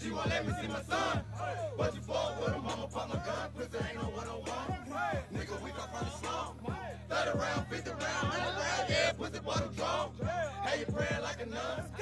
She won't let me see my son. But you fall with a mama, pop my gun. Pussy ain't no one on one. Nigga, we come from the slum. 30 round, 50 round, 100 round, yeah, pussy bottle drum. How you praying like a nun?